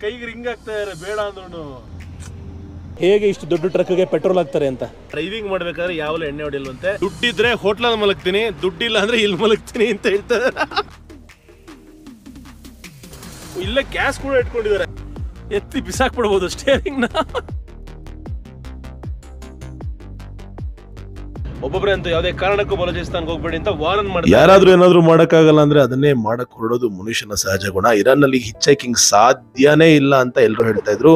ಕೈಗೆ ರಿಂಗ್ ಆಗ್ತಾ ಇದಾರೆ ಬೇಡ ಅಂದ್ರೂ ಹೇಗೆ ಇಷ್ಟು ದೊಡ್ಡ ಟ್ರಕ್ಗೆ ಪೆಟ್ರೋಲ್ ಹಾಕ್ತಾರೆ ಅಂತ? ಡ್ರೈವಿಂಗ್ ಮಾಡ್ಬೇಕಾದ್ರೆ ಯಾವಲ್ಲ ಎಣ್ಣೆ ಹೊಡಿಲ್ವಂತೆ. ದುಡ್ಡಿದ್ರೆ ಹೋಟ್ಲಲ್ಲಿ ಮಲಗ್ತೀನಿ ದುಡ್ಡಿಲ್ಲ ಅಂದ್ರೆ ಇಲ್ಲಿ ಮಲಗ್ತೀನಿ ಅಂತ ಹೇಳ್ತಾರೆ. ಇಲ್ಲೇ ಗ್ಯಾಸ್ ಕೂಡ ಇಟ್ಕೊಂಡಿದ್ದಾರೆ. ಎತ್ತಿ ಬಿಸಾಕ್ಬಿಡ್ಬೋದು ಸ್ಟೇರಿಂಗ್ ನ ಒಬ್ಬೊಬ್ರೆ ಅಂತ ಯಾವುದೇ ಕಾರಣಕ್ಕೂ ಬಲೂಚಿಸ್ತಾನ್ಗೆ ಹೋಗ್ಬೇಡಿ ಅಂತ ವಾರನ್ ಮಾಡಿ ಯಾರಾದ್ರೂ ಏನಾದ್ರೂ ಮಾಡಕ್ಕಾಗಲ್ಲ ಅಂದ್ರೆ ಅದನ್ನೇ ಮಾಡಕ್ ಹೊರಡೋದು ಮನುಷ್ಯನ ಸಹಜ ಗುಣ. ಇರಾನ್ನಲ್ಲಿ ಹಿಚ್ ಸಾಧ್ಯನೇ ಇಲ್ಲ ಅಂತ ಎಲ್ಲರೂ ಹೇಳ್ತಾ ಇದ್ರು.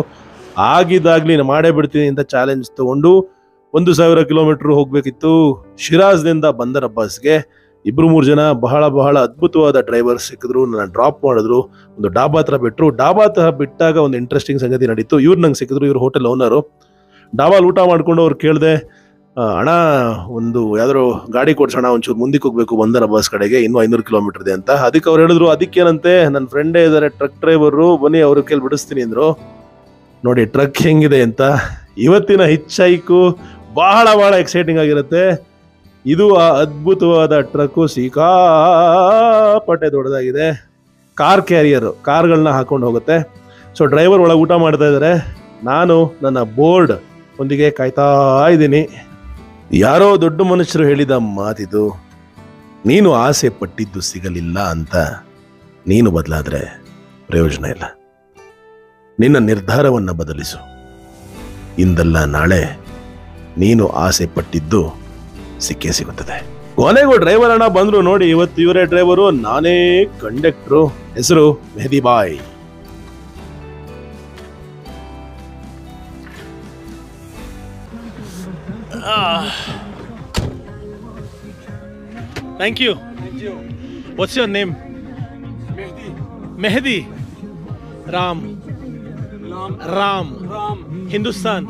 ಆಗಿದಾಗ್ಲಿ ಮಾಡೇ ಬಿಡ್ತೀನಿ ಅಂತ ಚಾಲೆಂಜ್ ತಗೊಂಡು ಒಂದು ಸಾವಿರ ಕಿಲೋಮೀಟರ್ ಹೋಗ್ಬೇಕಿತ್ತು. ಶಿರಾಜ್ನಿಂದ ಬಂದರ ಬಸ್ಗೆ ಇಬ್ರು ಮೂರು ಜನ ಬಹಳ ಬಹಳ ಅದ್ಭುತವಾದ ಡ್ರೈವರ್ ಸಿಕ್ಕಿದ್ರು. ನನ್ನ ಡ್ರಾಪ್ ಮಾಡಿದ್ರು. ಒಂದು ಡಾಬಾ ಹತ್ರ ಬಿಟ್ರು. ಡಾಬಾ ಹತ್ರ ಬಿಟ್ಟಾಗ ಒಂದು ಇಂಟ್ರೆಸ್ಟಿಂಗ್ ಸಂಗತಿ ನಡೀತು. ಇವ್ರು ನಂಗೆ ಸಿಕ್ಕಿದ್ರು. ಇವ್ರು ಹೋಟೆಲ್ ಓನರು ಡಾಬಾಲ್ ಊಟ ಮಾಡ್ಕೊಂಡು ಅವ್ರು ಕೇಳಿದೆ ಅಣ್ಣ ಒಂದು ಯಾವ್ದಾದ್ರು ಗಾಡಿ ಕೊಡ್ಸೋಣ ಒಂಚೂರು ಮುಂದಕ್ಕೆ ಹೋಗ್ಬೇಕು ಬಂದರ ಬಸ್ ಕಡೆಗೆ, ಇನ್ನೂ ಐನೂರು ಕಿಲೋಮೀಟರ್ ಇದೆ ಅಂತ. ಅದಕ್ಕೆ ಅವ್ರು ಹೇಳಿದ್ರು, ಅದಕ್ಕೇನಂತೆ ನನ್ನ ಫ್ರೆಂಡೇ ಇದ್ದಾರೆ ಟ್ರಕ್ ಡ್ರೈವರು ಬನ್ನಿ ಅವ್ರ ಕೇಳಿ ಬಿಡಿಸ್ತೀನಿ ಅಂದ್ರು. ನೋಡಿ ಟ್ರಕ್ ಹೆಂಗಿದೆ ಅಂತ. ಇವತ್ತಿನ ಹಿಚ್ಚೈಕು ಬಹಳ ಬಹಳ ಎಕ್ಸೈಟಿಂಗ್ ಆಗಿರುತ್ತೆ. ಇದು ಆ ಅದ್ಭುತವಾದ ಟ್ರಕ್ಕು ಸಿಕ್ಕಾಪಟ್ಟೆ ದೊಡ್ಡದಾಗಿದೆ. ಕಾರ್ ಕ್ಯಾರಿಯರ್ ಕಾರ್ಗಳನ್ನ ಹಾಕೊಂಡು ಹೋಗುತ್ತೆ. ಸೊ ಡ್ರೈವರ್ ಒಳಗೆ ಊಟ ಮಾಡ್ತಾ ಇದ್ದಾರೆ ನಾನು ನನ್ನ ಬೋರ್ಡ್ ಒಂದಿಗೆ ಕಾಯ್ತಾ ಇದ್ದೀನಿ. ಯಾರೋ ದೊಡ್ಡ ಮನುಷ್ಯರು ಹೇಳಿದ ಮಾತಿದು, ನೀನು ಆಸೆ ಪಟ್ಟಿದ್ದು ಸಿಗಲಿಲ್ಲ ಅಂತ ನೀನು ಬದಲಾದರೆ ಪ್ರಯೋಜನ ಇಲ್ಲ. ನಿನ್ನ ನಿರ್ಧಾರವನ್ನು ಬದಲಿಸು. ಇಂದಲ್ಲ ನಾಳೆ ನೀನು ಆಸೆ ಪಟ್ಟಿದ್ದು ಸಿಕ್ಕೇ ಸಿಗುತ್ತದೆ. ಕೊನೆಗೂ ಡ್ರೈವರ್ ಅಣ್ಣ ಬಂದ್ರು ನೋಡಿ, ಇವತ್ತು ಇವರೇ ಡ್ರೈವರು, ನಾನೇ ಕಂಡಕ್ಟ್ರು. ಹೆಸರು ಮೆಹದಿ ಬಾಯ್. Thank you what's your name Mehdi Ram Ram Hindustan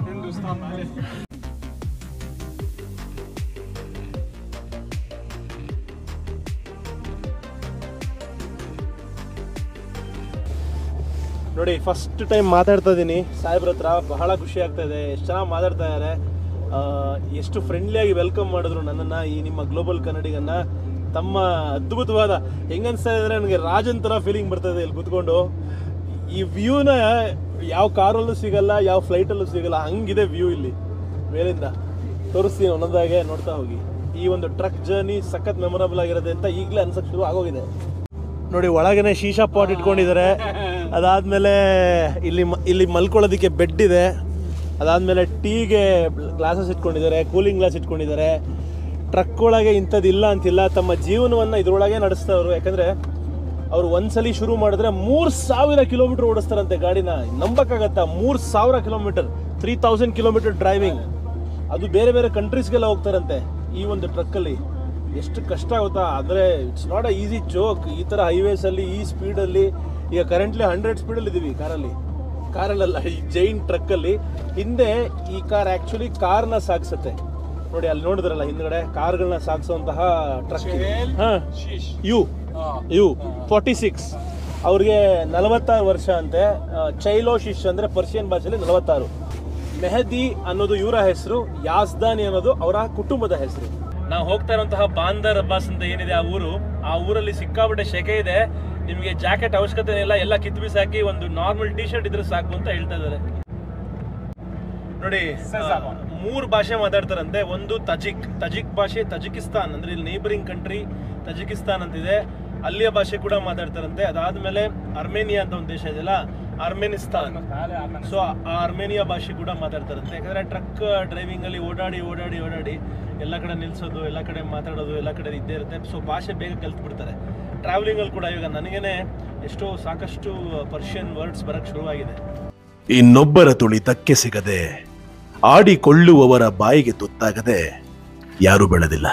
ನೋಡಿ ಫಸ್ಟ್ ಟೈಮ್ ಮಾತಾಡ್ತಾ ಇದ್ದೀನಿ ಸಾಹೇಬ್ರ ಹತ್ರ ಬಹಳ ಖುಷಿ ಆಗ್ತಾ ಇದೆ. ಎಷ್ಟು ಚೆನ್ನಾಗಿ ಮಾತಾಡ್ತಾ ಇದ್ದಾರೆ ಆ, ಎಷ್ಟು ಫ್ರೆಂಡ್ಲಿಯಾಗಿ ವೆಲ್ಕಮ್ ಮಾಡಿದ್ರು ನನ್ನನ್ನು ಈ ನಿಮ್ಮ ಗ್ಲೋಬಲ್ ಕನ್ನಡಿಗನ್ನ. ತಮ್ಮ ಅದ್ಭುತವಾದ ಹೆಂಗನ್ಸ್ತಾ ಇದ್ರೆ ನನಗೆ ರಾಜನ್ ಥರ ಫೀಲಿಂಗ್ ಬರ್ತದೆ ಇಲ್ಲಿ ಕುತ್ಕೊಂಡು. ಈ ವ್ಯೂನ ಯಾವ ಕಾರಲ್ಲೂ ಸಿಗಲ್ಲ, ಯಾವ ಫ್ಲೈಟಲ್ಲೂ ಸಿಗಲ್ಲ, ಹಂಗಿದೆ ವ್ಯೂ ಇಲ್ಲಿ. ಮೇಲಿಂದ ತೋರಿಸ್ತೀನಿ ಒಂದೊಂದಾಗೆ ನೋಡ್ತಾ ಹೋಗಿ. ಈ ಒಂದು ಟ್ರಕ್ ಜರ್ನಿ ಸಖತ್ ಮೆಮೊರಬಲ್ ಆಗಿರುತ್ತೆ ಅಂತ ಈಗಲೇ ಅನ್ಸಕ್ ಶುರು ಆಗೋಗಿದೆ. ನೋಡಿ, ಒಳಗನೆ ಶೀಶಾ ಪಾಟ್ ಇಟ್ಕೊಂಡಿದ್ದಾರೆ. ಅದಾದಮೇಲೆ ಇಲ್ಲಿ ಇಲ್ಲಿ ಮಲ್ಕೊಳ್ಳೋದಕ್ಕೆ ಬೆಡ್ ಇದೆ. ಅದಾದ್ಮೇಲೆ ಟೀಗೆ ಗ್ಲಾಸಸ್ ಇಟ್ಕೊಂಡಿದ್ದಾರೆ, ಕೂಲಿಂಗ್ ಗ್ಲಾಸ್ ಇಟ್ಕೊಂಡಿದ್ದಾರೆ. ಟ್ರಕ್ ಒಳಗೆ ಇಂಥದ್ದು ಇಲ್ಲ ಅಂತಿಲ್ಲ. ತಮ್ಮ ಜೀವನವನ್ನು ಇದರೊಳಗೆ ನಡೆಸ್ತವ್ರು. ಯಾಕಂದ್ರೆ ಅವ್ರು ಒಂದ್ಸಲಿ ಶುರು ಮಾಡಿದ್ರೆ ಮೂರ್ ಸಾವಿರ ಕಿಲೋಮೀಟರ್ ಓಡಿಸ್ತಾರಂತೆ ಗಾಡಿನ. ನಂಬಕ್ಕಾಗತ್ತಾ? ಮೂರು ಸಾವಿರ kilometre. Three thousand kilometre driving. ಅದು ಬೇರೆ ಬೇರೆ ಕಂಟ್ರೀಸ್ಗೆಲ್ಲ ಹೋಗ್ತಾರಂತೆ ಈ ಒಂದು ಟ್ರಕ್ಕಲ್ಲಿ. ಎಷ್ಟು ಕಷ್ಟ ಆಗುತ್ತಾ ಆದರೆ it's not a easy joke ಈ ಥರ ಹೈವೇಸಲ್ಲಿ ಈ ಸ್ಪೀಡಲ್ಲಿ ಈಗ ಕರೆಂಟ್ಲಿ ಹಂಡ್ರೆಡ್ ಸ್ಪೀಡಲ್ಲಿ ಇದ್ದೀವಿ ಕಾರಲ್ಲಿ. ಕಾರಲ್ಲಲ್ಲ ಈ ಜೈನ್ ಟ್ರಕ್ಕಲ್ಲಿ ಹಿಂದೆ ಈ ಕಾರ್ ಆ್ಯಕ್ಚುಲಿ ಕಾರ್ನ ಸಾಗಿಸುತ್ತೆ. ನೋಡಿ ಅಲ್ಲಿ ನೋಡಿದ್ರಲ್ಲ ಹಿಂದ್ಗಡೆ ಕಾರ್ಗಳನ್ನ ಸಾಗಿಸುವಂತಹ ಟ್ರಕ್ ಹಾಂ ಯು ಯು ಫಾರ್ಟಿ ಸಿಕ್ಸ್ ಅವ್ರಿಗೆ ನಲವತ್ತಾರು ವರ್ಷ ಅಂತೆ. ಚೈಲೋ ಶಿಶ್ ಅಂದರೆ ಪರ್ಷಿಯನ್ ಭಾಷೆಯಲ್ಲಿ ನಲವತ್ತಾರು. ಮೆಹದಿ ಅನ್ನೋದು ಇವರ ಹೆಸರು ಯಾಸ್ದಾನಿ ಅನ್ನೋದು ಅವರ ಕುಟುಂಬದ ಹೆಸರು. ನಾವು ಹೋಗ್ತಾ ಇರುವಂತಹ ಬಾಂದರ್ ಅಬ್ಬಾಸ್ ಅಂತ ಏನಿದೆ ಆ ಊರು ಆ ಊರಲ್ಲಿ ಸಿಕ್ಕಾಪಟ್ಟೆ ಶೆಕೆ ಇದೆ. ನಿಮಗೆ ಜಾಕೆಟ್ ಅವಶ್ಯಕತೆ ಇಲ್ಲ ಎಲ್ಲ ಕಿತ್ತು ಬಿಸಾಕಿ ಒಂದು ನಾರ್ಮಲ್ ಟಿ ಶರ್ಟ್ ಇದ್ರೆ ಸಾಕು ಅಂತ ಹೇಳ್ತಾ ಇದ್ದಾರೆ. ನೋಡಿ ಮೂರು ಭಾಷೆ ಮಾತಾಡ್ತಾರಂತೆ. ಒಂದು ತಜಿಕ್. ತಜಿಕ್ ಭಾಷೆ ತಜಿಕಿಸ್ತಾನ್. ಅಂದ್ರೆ ಇಲ್ಲಿ ನೇಬರಿಂಗ್ ಕಂಟ್ರಿ ತಜಿಕಿಸ್ತಾನ್ ಅಂತಿದೆ. ಅಲ್ಲಿಯ ಭಾಷೆ ಕೂಡ ಮಾತಾಡ್ತಾರಂತೆ. ಅದಾದ್ಮೇಲೆ ಅರ್ಮೇನಿಯಾ ಅಂತ ಒಂದು ದೇಶ ಇದೆಯಲ್ಲ ಅರ್ಮೇನಿಸ್ತಾನ್. ಸೊ ಆ ಅರ್ಮೇನಿಯಾ ಭಾಷೆ ಕೂಡ ಮಾತಾಡ್ತಾರಂತೆ. ಯಾಕಂದ್ರೆ ಟ್ರಕ್ ಡ್ರೈವಿಂಗ್ ಅಲ್ಲಿ ಓಡಾಡಿ ಓಡಾಡಿ ಓಡಾಡಿ ಎಲ್ಲ ಕಡೆ ನಿಲ್ಸೋದು ಎಲ್ಲ ಕಡೆ ಮಾತಾಡೋದು ಎಲ್ಲ ಕಡೆ ಇದ್ದೇ ಇರುತ್ತೆ. ಸೊ ಭಾಷೆ ಬೇಗ ಕಲ್ತು ಬಿಡ್ತಾರೆ ಟ್ರಾವೆಲಿಂಗ್ ಅಲ್ಲಿ ಕೂಡ ಇವಾಗ ನನಗೇನೆ ಎಷ್ಟೋ ಸಾಕಷ್ಟು ಪರ್ಷಿಯನ್ ವರ್ಡ್ಸ್ ಬರಕ್ಕೆ ಶುರುವಾಗಿದೆ. ಇನ್ನೊಬ್ಬರ ತುಳಿತಕ್ಕೆ ಸಿಗದೆ ಆಡಿಕೊಳ್ಳುವವರ ಬಾಯಿಗೆ ತುತ್ತಾಗದೆ ಯಾರೂ ಬೆಳೆದಿಲ್ಲ.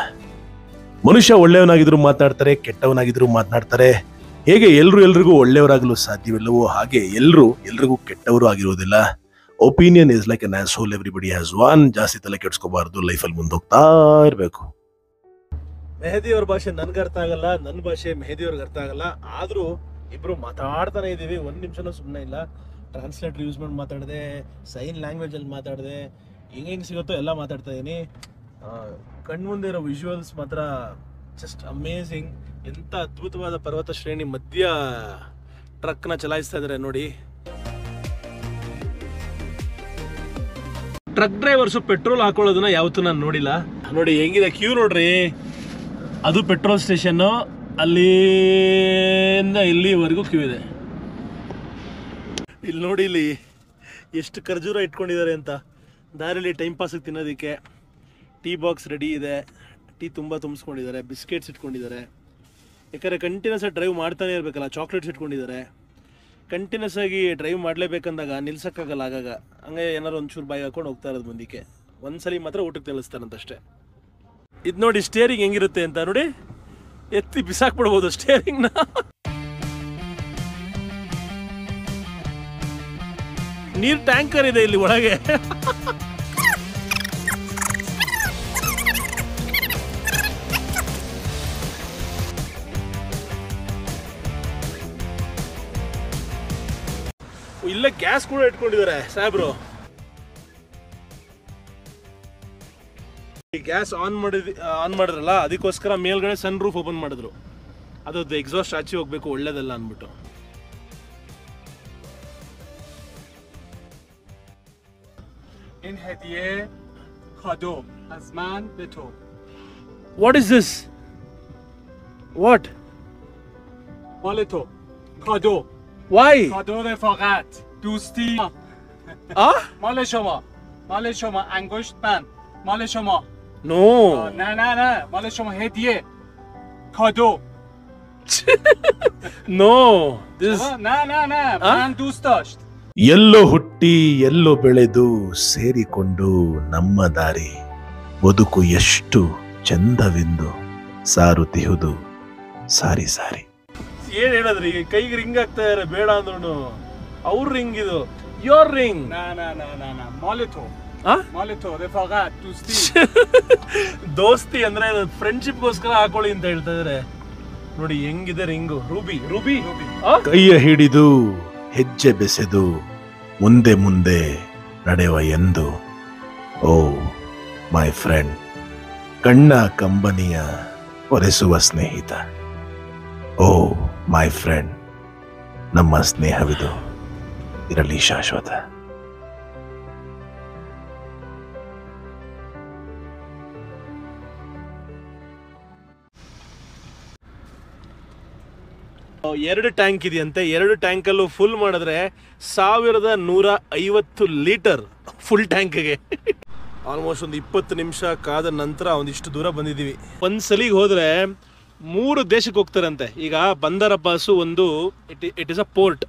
ಮನುಷ್ಯ ಒಳ್ಳೆಯವನಾಗಿದ್ರು ಮಾತನಾಡ್ತಾರೆ ಕೆಟ್ಟವನಾಗಿದ್ರು ಮಾತನಾಡ್ತಾರೆ ಹೇಗೆ ಎಲ್ಲರೂ ಎಲ್ರಿಗೂ ಒಳ್ಳೆಯವರಾಗಲು ಸಾಧ್ಯವಿಲ್ಲವೋ ಹಾಗೆ ಎಲ್ಲರೂ ಎಲ್ರಿಗೂ ಕೆಟ್ಟವರು ಆಗಿರುವುದಿಲ್ಲ opinion is like an asshole everybody has one ಜಾಸ್ತಿ ತಲೆ ಕೆಡ್ಸ್ಕೋಬಾರ್ದು. ಲೈಫಲ್ಲಿ ಮುಂದೋಗ್ತಾ ಇರಬೇಕು. ಮೆಹದಿಯವ್ರ ಭಾಷೆ ನನ್ಗೆ ಅರ್ಥ ಆಗಲ್ಲ ನನ್ನ ಭಾಷೆ ಮೆಹದಿಯವ್ರಿಗೆ ಅರ್ಥ ಆಗಲ್ಲ. ಆದರೂ ಇಬ್ಬರು ಮಾತಾಡ್ತಾನೆ ಇದ್ದೀವಿ ಒಂದು ನಿಮಿಷನೂ ಸುಮ್ಮನೆ ಇಲ್ಲ. ಟ್ರಾನ್ಸ್ಲೇಟರ್ ಯೂಸ್ ಮಾಡಿ ಮಾತಾಡಿದೆ ಸೈನ್ ಲ್ಯಾಂಗ್ವೇಜಲ್ಲಿ ಮಾತಾಡಿದೆ, ಹೆಂಗೆ ಸಿಗುತ್ತೋ ಎಲ್ಲ ಮಾತಾಡ್ತಾ ಇದ್ದೀನಿ ಕಣ್ಮುಂದೆ ಇರೋ ವಿಜುವಲ್ಸ್ ಮಾತ್ರ ಜಸ್ಟ್ ಅಮೇಝಿಂಗ್ ಎಂಥ ಅದ್ಭುತವಾದ ಪರ್ವತ ಶ್ರೇಣಿ ಮಧ್ಯ ಟ್ರಕ್ನ ಚಲಾಯಿಸ್ತಾ ಇದ್ದಾರೆ ನೋಡಿ. ಟ್ರಕ್ ಡ್ರೈವರ್ಸು ಪೆಟ್ರೋಲ್ ಹಾಕೊಳ್ಳೋದನ್ನ ಯಾವತ್ತೂ ನಾನು ನೋಡಿಲ್ಲ. ನೋಡಿ, ಹೆಂಗಿದೆ ಕ್ಯೂ ನೋಡ್ರಿ. ಅದು ಪೆಟ್ರೋಲ್ ಸ್ಟೇಷನ್ನು ಅಲ್ಲಿಂದ ಇಲ್ಲಿವರೆಗೂ ಕ್ಯೂ ಇದೆ. ಇಲ್ಲಿ ನೋಡಿ ಇಲ್ಲಿ ಎಷ್ಟು ಖರ್ಜೂರ ಇಟ್ಕೊಂಡಿದ್ದಾರೆ ಅಂತ. ದಾರಿಯಲ್ಲಿ ಟೈಮ್ ಪಾಸಿಗೆ ತಿನ್ನೋದಕ್ಕೆ ಟೀ ಬಾಕ್ಸ್ ರೆಡಿ ಇದೆ. ಟೀ ತುಂಬ ತುಂಬಿಸ್ಕೊಂಡಿದ್ದಾರೆ ಬಿಸ್ಕೆಟ್ಸ್ ಇಟ್ಕೊಂಡಿದ್ದಾರೆ. ಯಾಕಂದರೆ ಕಂಟಿನ್ಯೂಸ್ ಆಗಿ ಡ್ರೈವ್ ಮಾಡ್ತಾನೆ ಇರಬೇಕಲ್ಲ ಚಾಕ್ಲೇಟ್ಸ್ ಇಟ್ಕೊಂಡಿದ್ದಾರೆ. ಕಂಟಿನ್ಯೂಸ್ ಆಗಿ ಡ್ರೈವ್ ಮಾಡಲೇಬೇಕಂದಾಗ ನಿಲ್ಸೋಕ್ಕಾಗಲ್ಲ ಆಗಾಗ. ಹಂಗೆ ಏನಾರು ಒಂಚೂರು ಬಾಯಿ ಹಾಕೊಂಡು ಹೋಗ್ತಾ ಇರೋದು ಮುಂದಕ್ಕೆ. ಒಂದ್ಸಲಿ ಮಾತ್ರ ಊಟಕ್ಕೆ ತಿಳಿಸ್ತಾರಂತಷ್ಟೇ ಇದು ನೋಡಿ ಸ್ಟೇರಿಂಗ್ ಹೆಂಗಿರುತ್ತೆ ಅಂತ ನೋಡಿ. ಎತ್ತಿ ಬಿಸಾಕ್ಬಿಡ್ಬೋದು ಸ್ಟೇರಿಂಗ್ನ ನೀರ್ ಟ್ಯಾಂಕರ್ ಇದೆ ಇಲ್ಲಿ ಒಳಗೆ. ಇಲ್ಲೇ ಗ್ಯಾಸ್ ಕೂಡ ಇಟ್ಕೊಂಡಿದ್ದಾರೆ ಸಾಹೇಬ್ರು. ಗ್ಯಾಸ್ ಆನ್ ಮಾಡಿದ್ ಆನ್ ಮಾಡಿದ್ರಲ್ಲ ಅದಕ್ಕೋಸ್ಕರ ಮೇಲ್ಗಡೆ ಸನ್ ರೂಫ್ ಓಪನ್ ಮಾಡಿದ್ರು ಅದದ್ದು ಎಕ್ಸಾಸ್ಟ್ ಆಚೆ ಹೋಗ್ಬೇಕು ಒಳ್ಳೇದಲ್ಲ ಅಂದ್ಬಿಟ್ಟು این هدیه کادو از من به تو what is this what مال تو کادو Y کادو رفاقت دوستی مال شما مال شما انگشت من مال شما no آه، نه نه نه مال شما هدیه کادو no this آه، نه نه نه آه؟ من دوست داشت ಎಲ್ಲೋ ಹುಟ್ಟಿ ಎಲ್ಲೋ ಬೆಳೆದು ಸೇರಿಕೊಂಡು ನಮ್ಮ ದಾರಿ ಬದುಕು ಎಷ್ಟು ಚಂದವೆಂದು ಸಾರುತ್ತಿಹುದು ಸಾರಿ ಸಾರಿ ಏನ್ ಹೇಳಿದ್ರಿ ಕೈಗೆ ರಿಂಗ್ ಆಗ್ತಾ ಇದಾರೆ ಬೇಡ ಅಂದ್ರು ಅವ್ರ ರಿಂಗ್ ಇದು ಯೋರ್ ರಿಂಗ್ نه نه نه نه نه ಮಲ್ ದೋಸ್ತಿ ಅಂದ್ರೆ ಫ್ರೆಂಡ್ಶಿಪ್ಗೋಸ್ಕರ ಹಾಕೊಳ್ಳಿ ಅಂತ ಹೇಳ್ತಾ ಇದ್ರೆ. ನೋಡಿ ಹೆಂಗಿದೆ ರಿಂಗು? Ruby Ruby. ಕೈಯ ಹಿಡಿದು ಹೆಜ್ಜೆ ಬೆಸೆದು ಮುಂದೆ ಮುಂದೆ ನಡೆಯುವ ಎಂದು. ಓ ಮೈ ಫ್ರೆಂಡ್ ಕಣ್ಣ ಕಂಬನಿಯ ಒರೆಸುವ ಸ್ನೇಹಿತ. ಓ ಮೈ ಫ್ರೆಂಡ್ ನಮ್ಮ ಸ್ನೇಹವಿದು ಇರಲಿ ಶಾಶ್ವತ. ಎರಡು ಟ್ಯಾಂಕ್ ಇದೆಯಂತೆ. ಎರಡು ಟ್ಯಾಂಕಲ್ಲೂ ಫುಲ್ ಮಾಡಿದ್ರೆ ಸಾವಿರದ ನೂರ ಐವತ್ತು ಲೀಟರ್ ಫುಲ್ ಟ್ಯಾಂಕ್ಗೆ ಆಲ್ಮೋಸ್ಟ್ ಒಂದು ಇಪ್ಪತ್ತು ನಿಮಿಷ ಕಾದ ನಂತರ ಒಂದಿಷ್ಟು ದೂರ ಬಂದಿದ್ದೀವಿ. ಒಂದು ಸಲಿಗೆ ಹೋದರೆ ಮೂರು ದೇಶಕ್ಕೆ ಹೋಗ್ತಾರಂತೆ. ಈಗ ಬಂದರ ಒಂದು it it is a port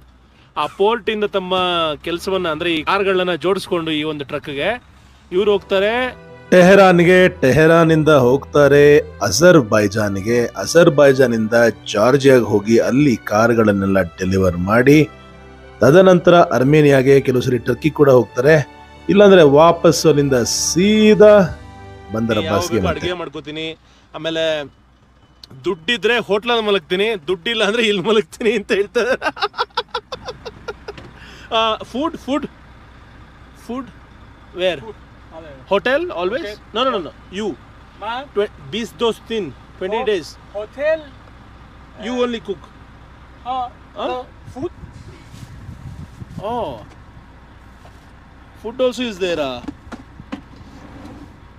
ಆ ಪೋರ್ಟಿಂದ ತಮ್ಮ ಕೆಲಸವನ್ನ ಅಂದರೆ ಈ ಕಾರ್ಗಳನ್ನ ಜೋಡಿಸ್ಕೊಂಡು ಈ ಒಂದು ಟ್ರಕ್ಗೆ ಇವ್ರು ಹೋಗ್ತಾರೆ ಟೆಹರಾನ್ಗೆ ಟೆಹರಾನಿಂದ ಹೋಗ್ತಾರೆ ಅಜರ್ ಬೈಜಾನ್ಗೆ ಅಜರ್ ಬೈಜಾನಿಂದ ಜಾರ್ಜಿಯಾಗೆ ಹೋಗಿ ಅಲ್ಲಿ ಕಾರ್ಗಳನ್ನೆಲ್ಲ ಡೆಲಿವರ್ ಮಾಡಿ ತದನಂತರ ಅರ್ಮೇನಿಯಾಗೆ ಕೆಲವು ಸರಿ ಟರ್ಕಿ ಕೂಡ ಹೋಗ್ತಾರೆ. ಇಲ್ಲಾಂದ್ರೆ ವಾಪಸ್ ಅಲ್ಲಿಂದ ಸೀದಾ ಬಂದರ ಬಾಸ್ಗೆ ಅಡುಗೆ ಮಾಡ್ಕೋತೀನಿ. ಆಮೇಲೆ ದುಡ್ಡಿದ್ರೆ ಹೋಟ್ಲಲ್ಲಿ ಮಲಗ್ತೀನಿ ದುಡ್ಡಿಲ್ಲ ಅಂದ್ರೆ ಇಲ್ಲಿ ಮಲಗ್ತೀನಿ ಅಂತ ಹೇಳ್ತಾರೆ. Food food food where hotel always no no no no you बीस दो दिन twenty days hotel you only cook food oh food also is there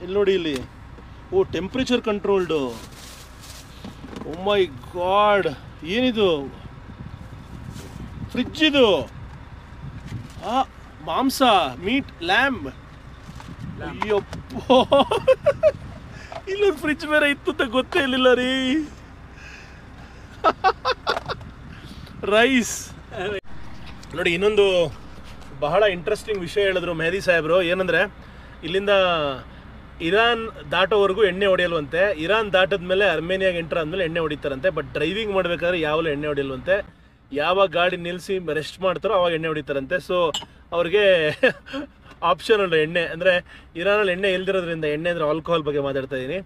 ಇಲ್ಲಿ ನೋಡಿ ಇಲ್ಲಿ oh temperature controlled oh my god ಏನಿದು ಫ್ರಿಜ್ ಇದು ಮಾಂಸ ಮೀಟ್ ಲ್ಯಾಂಬ್ ಇಲ್ಲೊಂದು ಫ್ರಿಜ್ ಬೇರೆ ಇತ್ತು ಅಂತ ಗೊತ್ತೇ ಇರಲಿಲ್ಲ ರೀ. ರೈಸ್ ನೋಡಿ, ಇನ್ನೊಂದು ಬಹಳ ಇಂಟ್ರೆಸ್ಟಿಂಗ್ ವಿಷಯ ಹೇಳಿದ್ರು ಮೆಹದಿ ಸಾಹೇಬ್ರು. ಏನಂದ್ರೆ, ಇಲ್ಲಿಂದ ಇರಾನ್ ದಾಟೋವರೆಗೂ ಎಣ್ಣೆ ಹೊಡೆಯಲ್ವಂತೆ. ಇರಾನ್ ದಾಟದ ಮೇಲೆ ಅರ್ಮೇನಿಯಾಗೆ ಎಂಟರ್ ಆದ್ಮೇಲೆ ಎಣ್ಣೆ ಹೊಡಿತಾರಂತೆ. ಬಟ್ ಡ್ರೈವಿಂಗ್ ಮಾಡ್ಬೇಕಾದ್ರೆ ಯಾವಲೂ ಎಣ್ಣೆ ಹೊಡಿಯಲ್ವಂತೆ. ಯಾವಾಗ ಗಾಡಿ ನಿಲ್ಲಿಸಿ ರೆಸ್ಟ್ ಮಾಡ್ತಾರೋ ಅವಾಗ ಎಣ್ಣೆ ಹೊಡಿತಾರಂತೆ. ಸೊ ಅವ್ರಿಗೆ ಆಪ್ಷನ್ ಅಲ್ಲ ಎಣ್ಣೆ. ಅಂದರೆ ಇರಾನಲ್ಲಿ ಎಣ್ಣೆ ಇಲ್ದಿರೋದ್ರಿಂದ ಎಣ್ಣೆ ಅಂದರೆ ಆಲ್ಕೋಹಾಲ್ ಬಗ್ಗೆ ಮಾತಾಡ್ತಾ ಇದ್ದೀನಿ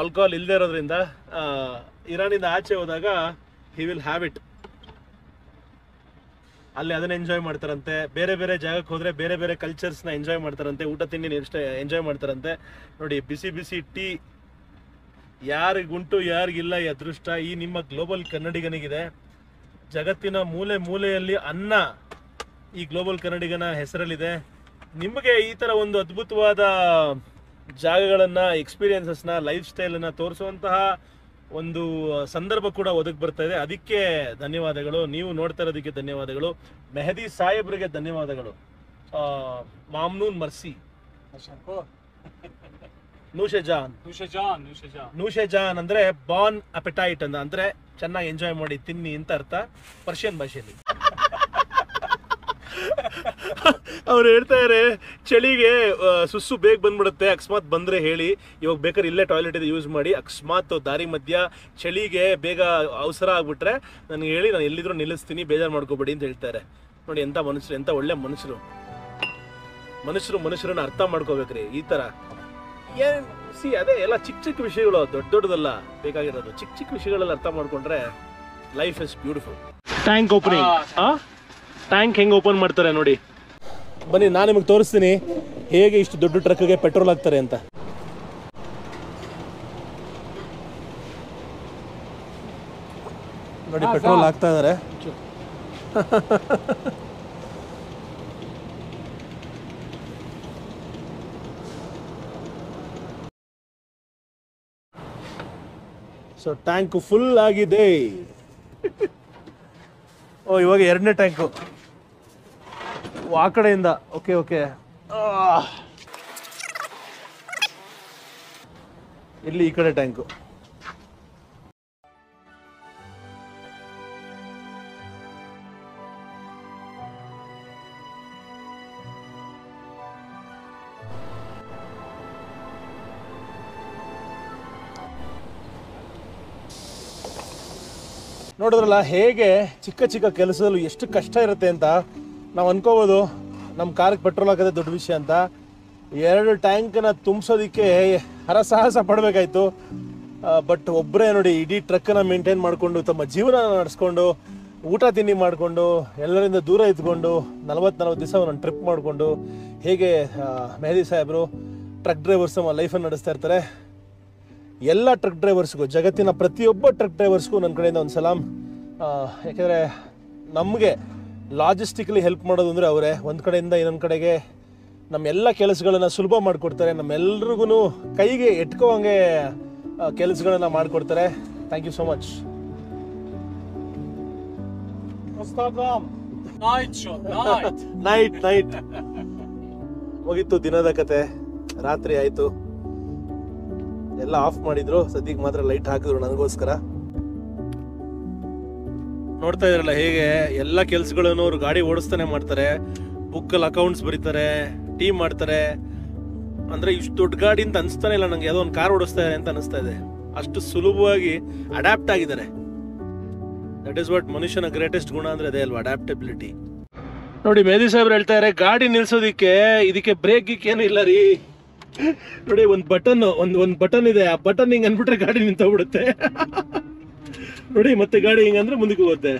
ಆಲ್ಕೋಹಾಲ್ ಇಲ್ಲದೆ ಇರೋದ್ರಿಂದ ಇರಾನಿಂದ ಆಚೆ ಹೋದಾಗ ಹಿ ವಿಲ್ ಹ್ಯಾವ್ ಇಟ್ ಅಲ್ಲಿ ಅದನ್ನ ಎಂಜಾಯ್ ಮಾಡ್ತಾರಂತೆ. ಬೇರೆ ಬೇರೆ ಜಾಗಕ್ಕೆ ಹೋದರೆ ಬೇರೆ ಬೇರೆ ಕಲ್ಚರ್ಸ್ನ ಎಂಜಾಯ್ ಮಾಡ್ತಾರಂತೆ. ಊಟ, ತಿಂಡಿ ಎಂಜಾಯ್ ಮಾಡ್ತಾರಂತೆ. ನೋಡಿ, ಬಿಸಿ ಬಿಸಿ ಟೀ ಯಾರಿಗುಂಟು, ಯಾರಿಗಿಲ್ಲ ಈ ಅದೃಷ್ಟ. ಈ ನಿಮ್ಮ ಗ್ಲೋಬಲ್ ಕನ್ನಡಿಗನಿಗಿದೆ. ಜಗತ್ತಿನ ಮೂಲೆ ಮೂಲೆಯಲ್ಲಿ ಅನ್ನ ಈ ಗ್ಲೋಬಲ್ ಕನ್ನಡಿಗನ ಹೆಸರಲ್ಲಿದೆ. ನಿಮಗೆ ಈ ತರ ಒಂದು ಅದ್ಭುತವಾದ ಜಾಗಗಳನ್ನು ಎಕ್ಸ್ಪೀರಿಯನ್ಸಸ್ನ ಲೈಫ್ ಸ್ಟೈಲನ್ನು ತೋರಿಸುವಂತಹ ಒಂದು ಸಂದರ್ಭ ಕೂಡ ಒದಗಿ ಬರ್ತಾ ಇದೆ. ಅದಕ್ಕೆ ಧನ್ಯವಾದಗಳು. ನೀವು ನೋಡ್ತಾ ಇರೋದಕ್ಕೆ ಧನ್ಯವಾದಗಳು. ಮೆಹದಿ ಸಾಹೇಬ್ರಿಗೆ ಧನ್ಯವಾದಗಳು. ಮಾಮ್ನೂನ್ ಮರ್ಸಿ. ನೂಶೆ ಜಾನ್ Nushajan, Nushajan. ನೂಶೆ ಜಾನ್ ಅಂದ್ರೆ ಬಾನ್ ಅಪೆಟೈಟ್ ಅಂತ. ಅಂದ್ರೆ ಚೆನ್ನಾಗಿ ಎಂಜಾಯ್ ಮಾಡಿ ತಿನ್ನಿ ಅಂತ ಅರ್ಥ. ಪರ್ಷಿಯನ್ ಭಾಷೆಯಲ್ಲಿ. ಅವ್ರು ಹೇಳ್ತಾ ಇದಾರೆ ಚಳಿಗೆ ಸುಸ್ಸು ಬೇಗ ಬಂದ್ಬಿಡುತ್ತೆ ಅಕಸ್ಮಾತ್ ಬಂದ್ರೆ ಹೇಳಿ. ಇವಾಗ ಬೇಕಾದ್ರೆ ಇಲ್ಲೇ ಟಾಯ್ಲೆಟ್ ಇದೆ ಯೂಸ್ ಮಾಡಿ ಅಕಸ್ಮಾತ್ ದಾರಿ ಮಧ್ಯ ಚಳಿಗೆ ಬೇಗ ಅವಸರ ಆಗ್ಬಿಟ್ರೆ ನನಗೆ ಹೇಳಿ ನಾನು ಎಲ್ಲಿದ್ರು ನಿಲ್ಲಿಸ್ತೀನಿ ಬೇಜಾರು ಮಾಡ್ಕೋಬೇಡಿ ಅಂತ ಹೇಳ್ತಾರೆ ನೋಡಿ ಎಂಥ ಮನುಷ್ಯರು ಎಂಥ ಒಳ್ಳೆ ಮನುಷ್ಯರು. ಮನುಷ್ಯರು ಮನುಷ್ಯರನ್ನ ಅರ್ಥ ಮಾಡ್ಕೋಬೇಕ್ರಿ ಈ ತರ. ಏನು ಸಿ ಅದೇ ಎಲ್ಲ ಚಿಕ್ಕ ಚಿಕ್ಕ ವಿಷಯಗಳು ದೊಡ್ಡ ದೊಡ್ಡದಲ್ಲ ಬೇಕಾಗಿರೋದು. ಚಿಕ್ಕ ಚಿಕ್ಕ ವಿಷಯಗಳೆಲ್ಲ ಅರ್ಥ ಮಾಡ್ಕೊಂಡ್ರೆ life is beautiful tank opening ಆ ಟ್ಯಾಂಕ್ ಹೆಂಗೆ ಓಪನ್ ಮಾಡ್ತಾರೆ ನೋಡಿ. ಬನ್ನಿ, ನಾನು ನಿಮಗೆ ತೋರಿಸ್ತೀನಿ ಹೇಗೆ ಇಷ್ಟು ದೊಡ್ಡ ಟ್ರಕ್ಗೆ ಪೆಟ್ರೋಲ್ ಹಾಕ್ತಾರೆ ಅಂತ. ನೋಡಿ, ಪೆಟ್ರೋಲ್ ಹಾಕ್ತಾ ಇದ್ದಾರೆ ಸೊ ಟ್ಯಾಂಕ್ ಫುಲ್ ಆಗಿದೆ. ಓ, ಇವಾಗ ಎರಡನೇ ಟ್ಯಾಂಕು ಆ ಕಡೆಯಿಂದ. ಓಕೆ ಓಕೆ ಇಲ್ಲಿ ಈ ಕಡೆ ಟ್ಯಾಂಕು ನೋಡಿದ್ರಲ್ಲ, ಹೇಗೆ ಚಿಕ್ಕ ಚಿಕ್ಕ ಕೆಲಸದಲ್ಲೂ ಎಷ್ಟು ಕಷ್ಟ ಇರುತ್ತೆ ಅಂತ ನಾವು ಅನ್ಕೋಬೋದು ನಮ್ಮ ಕಾರ್ಗೆ ಪೆಟ್ರೋಲ್ ಹಾಕೋದೇ ದೊಡ್ಡ ವಿಷಯ ಅಂತ. ಎರಡು ಟ್ಯಾಂಕನ್ನ ತುಂಬಿಸೋದಕ್ಕೆ ಹರಸಾಹಸ ಪಡಬೇಕಾಯ್ತು. ಬಟ್ ಒಬ್ಬರೇ ನೋಡಿ ಇಡೀ ಟ್ರಕ್ಕನ್ನು ಮೇಂಟೈನ್ ಮಾಡಿಕೊಂಡು, ತಮ್ಮ ಜೀವನ ನಡೆಸ್ಕೊಂಡು, ಊಟ ತಿಂಡಿ ಮಾಡಿಕೊಂಡು, ಎಲ್ಲರಿಂದ ದೂರ ಇದ್ಕೊಂಡು, ನಲವತ್ತು ನಲವತ್ತು ದಿವಸ ಒಂದೊಂದು ಟ್ರಿಪ್ ಮಾಡಿಕೊಂಡು, ಹೇಗೆ ಮೆಹದಿ ಸಾಹೇಬರು ಟ್ರಕ್ ಡ್ರೈವರ್ಸ್ ತಮ್ಮ ಲೈಫನ್ನು ನಡೆಸ್ತಾ ಇರ್ತಾರೆ. ಎಲ್ಲ ಟ್ರಕ್ ಡ್ರೈವರ್ಸ್ಗೂ ಜಗತ್ತಿನ ಪ್ರತಿಯೊಬ್ಬ ಟ್ರಕ್ ಡ್ರೈವರ್ಸ್ಗೂ ನನ್ನ ಕಡೆಯಿಂದ ಒಂದು ಸಲಾಮ್ ಯಾಕೆಂದರೆ ನಮಗೆ ಲಾಜಿಸ್ಟಿಕಲಿ ಹೆಲ್ಪ್ ಮಾಡೋದು ಅಂದರೆ ಅವರೇ ಒಂದು ಕಡೆಯಿಂದ ಇನ್ನೊಂದು ಕಡೆಗೆ ನಮ್ಮೆಲ್ಲ ಕೆಲಸಗಳನ್ನು ಸುಲಭ ಮಾಡಿಕೊಡ್ತಾರೆ. ನಮ್ಮೆಲ್ರಿಗೂ ಕೈಗೆ ಎಟ್ಕೋವಂಗೆ ಕೆಲಸಗಳನ್ನು ಮಾಡಿಕೊಡ್ತಾರೆ. Thank you so much. Night night ಹೋಗಿತ್ತು ದಿನದ ಕತೆ. ರಾತ್ರಿ ಆಯ್ತು. ಎಲ್ಲ ಆಫ್ ಮಾಡಿದ್ರು. ಸದ್ಯಕ್ಕೆ ಮಾತ್ರ ಲೈಟ್ ಹಾಕಿದ್ರು ನನಗೋಸ್ಕರ. ನೋಡ್ತಾ ಇದ್ರಲ್ಲ ಹೇಗೆ ಎಲ್ಲ ಕೆಲ್ಸಗಳನ್ನು ಅವ್ರು ಗಾಡಿ ಓಡಿಸ್ತಾನೆ ಮಾಡ್ತಾರೆ, ಬುಕ್ಕಲ್ಲಿ ಅಕೌಂಟ್ಸ್ ಬರೀತಾರೆ ಟೀಮ್ ಮಾಡ್ತಾರೆ. ಅಂದ್ರೆ ಇಷ್ಟು ದೊಡ್ಡ ಗಾಡಿ ಅಂತ ಅನಿಸ್ತಾನೆ ಇಲ್ಲ ನಂಗೆ, ಯಾವುದೋ ಒಂದು ಕಾರ್ ಓಡಿಸ್ತಾ ಇದೆ ಅಂತ ಅನಿಸ್ತಾ ಇದೆ. ಅಷ್ಟು ಸುಲಭವಾಗಿ ಅಡ್ಯಾಪ್ಟ್ ಆಗಿದ್ದಾರೆ. ದಟ್ ಇಸ್ ವಾಟ್ ಮನುಷ್ಯನ ಗ್ರೇಟೆಸ್ಟ್ ಗುಣ ಅಂದ್ರೆ ಅದೇ ಅಲ್ವಾ ಅಡ್ಯಾಪ್ಟಬಿಲಿಟಿ ನೋಡಿ ಮೇದಿ ಸಾಹೇಬ್ರು ಹೇಳ್ತಾ ಇದಾರೆ, ಗಾಡಿ ನಿಲ್ಸೋದಿಕ್ಕೆ ಇದಕ್ಕೆ ಬ್ರೇಕ್ ಏನು ಇಲ್ಲ ರೀ. ನೋಡಿ, ಒಂದು ಬಟನ್ ಒಂದು ಒಂದು ಬಟನ್ ಇದೆ, ಆ ಬಟನ್ ಹಿಂಗ್ ಅನ್ಬಿಟ್ರೆ ಗಾಡಿ ನಿಂತೋಗ್ಬಿಡುತ್ತೆ. ನೋಡಿ, ಮತ್ತೆ ಗಾಡಿ ಹಿಂಗಂದ್ರೆ ಮುಂದಕ್ಕೆ ಹೋಗುತ್ತೆ.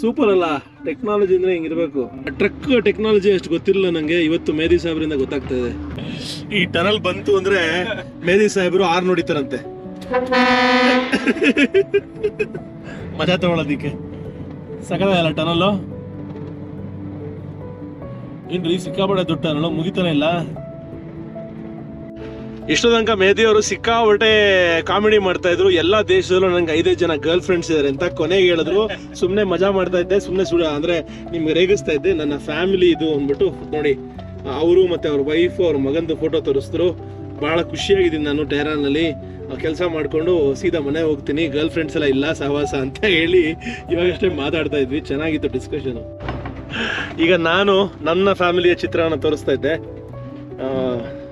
ಸೂಪರ್ ಅಲ್ಲ ಟೆಕ್ನಾಲಜಿ ಅಂದ್ರೆ ಹಿಂಗಿರ್ಬೇಕು ಟ್ರಕ್ ಟೆಕ್ನಾಲಜಿ ಅಷ್ಟು ಗೊತ್ತಿರಲಿಲ್ಲ ನಂಗೆ, ಇವತ್ತು ಮೇದಿ ಸಾಹೇಬ್ರಿಂದ ಗೊತ್ತಾಗ್ತಾ ಇದೆ. ಈ ಟನಲ್ ಬಂತು ಅಂದ್ರೆ ಮೇದಿ ಸಾಹೇಬ್ರು ಆರ್ ನೋಡಿತಾರಂತೆ. ಮಜಾ ತಗೊಳ್ಳೋದಿಕ್ಕೆ ಸಕದಲ್ಲ ಟನಲ್ಲು ಏನ್ರಿ, ಸಿಕ್ಕಾಪಟ್ಟೆ ದೊಡ್ಡ ಟನಲ್ ಮುಗಿತಾನೆ ಇಲ್ಲ? ಇಷ್ಟು ತನಕ ಮೇದಿ ಅವರು ಸಿಕ್ಕಾಪಟ್ಟೆ ಕಾಮಿಡಿ ಮಾಡ್ತಾ ಇದ್ರು. ಎಲ್ಲಾ ದೇಶದಲ್ಲೂ ನಂಗೆ ಐದೈದು ಜನ ಗರ್ಲ್ ಫ್ರೆಂಡ್ಸ್ ಇದಾರೆ ಅಂತ ಕೊನೆಗೆ ಹೇಳಿದ್ರು. ಸುಮ್ಮನೆ ಮಜಾ ಮಾಡ್ತಾ ಇದ್ದೆ. ಸುಮ್ಮನೆ ಸುಡ ಅಂದ್ರೆ ನಿಮ್ಗೆ ರೇಗಿಸ್ತಾ ಇದ್ದೆ. ನನ್ನ ಫ್ಯಾಮಿಲಿ ಇದು ಅಂದ್ಬಿಟ್ಟು ನೋಡಿ, ಅವರು ಮತ್ತೆ ಅವ್ರ ವೈಫ್ ಅವ್ರ ಮಗಂದು ಫೋಟೋ ತೋರಿಸಿದ್ರು. ಬಹಳ ಖುಷಿಯಾಗಿದ್ದೀನಿ ನಾನು ಟೆಹರಾನಲ್ಲಿ ಕೆಲಸ ಮಾಡ್ಕೊಂಡು ಸೀದಾ ಮನೆ ಹೋಗ್ತೀನಿ. ಗರ್ಲ್ ಫ್ರೆಂಡ್ಸ್ ಎಲ್ಲ ಇಲ್ಲ, ಸಹವಾಸ ಅಂತ ಹೇಳಿ ಇವಾಗಷ್ಟೇ ಮಾತಾಡ್ತಾ ಇದ್ವಿ. ಚೆನ್ನಾಗಿತ್ತು ಡಿಸ್ಕಷನ್ ಈಗ ನಾನು ನನ್ನ ಫ್ಯಾಮಿಲಿಯ ಚಿತ್ರವನ್ನು ತೋರಿಸ್ತಾ ಇದ್ದೆ.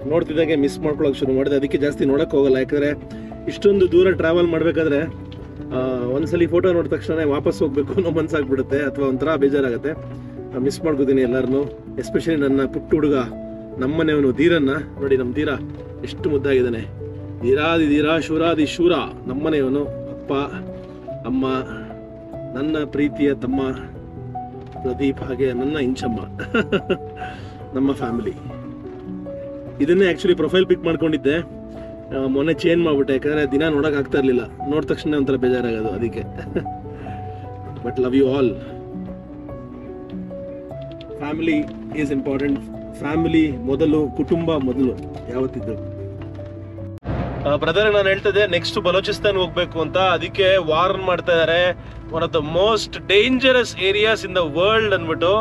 ನೋಡ್ತಿದ್ದಂಗೆ ಮಿಸ್ ಮಾಡ್ಕೊಳಕ್ ಶುರು ಮಾಡಿದೆ. ಅದಕ್ಕೆ ಜಾಸ್ತಿ ನೋಡಕ್ ಹೋಗಲ್ಲ. ಯಾಕಂದ್ರೆ ಇಷ್ಟೊಂದು ದೂರ ಟ್ರಾವೆಲ್ ಮಾಡ್ಬೇಕಾದ್ರೆ ಒಂದ್ಸಲಿ ಫೋಟೋ ನೋಡಿದ ತಕ್ಷಣ ವಾಪಸ್ ಹೋಗ್ಬೇಕು ಅನ್ನೋ ಮನ್ಸಾಗ್ಬಿಡುತ್ತೆ. ಅಥವಾ ಒಂಥರ ಬೇಜಾರಾಗುತ್ತೆ. ಮಿಸ್ ಮಾಡ್ಕೋತೀನಿ ಎಲ್ಲರನ್ನು ಎಸ್ಪೆಷಲಿ ನನ್ನ ಪುಟ್ಟ ಹುಡುಗ, ನಮ್ಮನೆಯವನು ಧೀರನ್ನ. ನೋಡಿ ನಮ್ಮ ಧೀರ, ಎಷ್ಟು ಮುದ್ದಾಗಿದ್ದಾನೆ. ಧೀರಾದಿ ಧೀರ, ಶೂರಾದಿ ಶೂರ. ನಮ್ಮನೆಯವನು ಅಪ್ಪ, ಅಮ್ಮ, ನನ್ನ ಪ್ರೀತಿಯ ತಮ್ಮ, ಪ್ರದೀಪ್ ಹಾಗೆ ನನ್ನ ಇಂಚಮ್ಮ. ನಮ್ಮ ಫ್ಯಾಮಿಲಿ ಇದನ್ನೇ ಆ್ಯಕ್ಚುಲಿ ಪ್ರೊಫೈಲ್ ಪಿಕ್ ಮಾಡ್ಕೊಂಡಿದ್ದೆ. ಮೊನ್ನೆ ಚೇಂಜ್ ಮಾಡ್ಬಿಟ್ಟೆ, ಯಾಕಂದರೆ ದಿನ ನೋಡೋಕೆ ಆಗ್ತಾ ಇರಲಿಲ್ಲ. ನೋಡಿದ ತಕ್ಷಣ ಒಂಥರ ಬೇಜಾರಾಗೋದು ಅದಕ್ಕೆ. But love you all family is important family ಮೊದಲು, ಕುಟುಂಬ ಮೊದಲು ಯಾವತ್ತಿದ್ದು ಬ್ರದರ್ ನಾನು ಹೇಳ್ತಿದ್ದೆ ನೆಕ್ಸ್ಟ್ ಬಲೋಚಿಸ್ತಾನ್ ಹೋಗ್ಬೇಕು ಅಂತ. ಅದಕ್ಕೆ ವಾರ್ನ್ ಮಾಡ್ತಾ ಇದಾರೆ. One of the most dangerous areas in the world ಅಂದ್ಬಿಟ್ಟು.